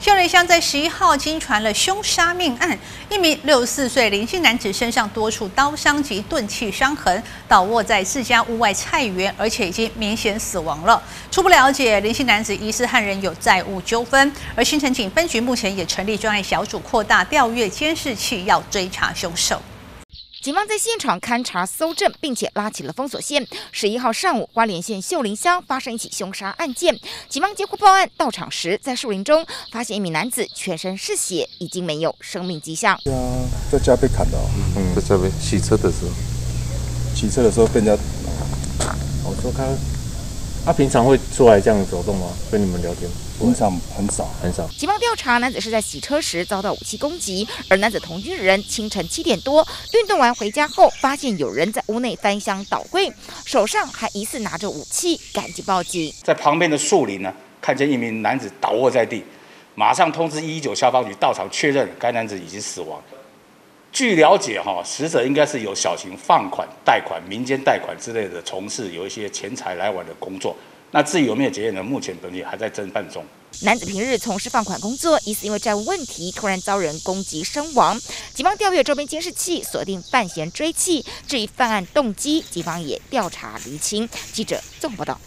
秀雷乡在十一号惊传了凶杀命案，一名六十四岁林姓男子身上多处刀伤及钝器伤痕，倒卧在自家屋外菜园，而且已经明显死亡了。初步了解，林姓男子疑似和人有债务纠纷，而新城警分局目前也成立专案小组，扩大调阅监视器，要追查凶手。警方在现场勘查搜证，并且拉起了封锁线。十一号上午，花莲县秀林乡发生一起凶杀案件，警方接获报案到场时，在树林中发现一名男子全身是血，已经没有生命迹象。对啊，在家被砍的，嗯，在家被洗车的时候，洗车的时候被人家。我说他，他平常会出来这样走动吗？跟你们聊天？平常很少很少。警方调查，男子是在洗车时遭到武器攻击，而男子同居人清晨七点多运动完回家后，发现有人在屋内翻箱倒柜，手上还疑似拿着武器，赶紧报警。在旁边的树林呢，看见一名男子倒卧在地，马上通知一一九消防局到场确认，该男子已经死亡。据了解，哈，死者应该是有小型放款、贷款、民间贷款之类的，从事有一些钱财来往的工作。那至于有没有结验呢？目前本地还在侦办中。男子平日从事放款工作，疑似因为债务问题，突然遭人攻击身亡。警方调阅周边监视器，锁定犯嫌追缉。至于犯案动机，警方也调查厘清。记者综合报道。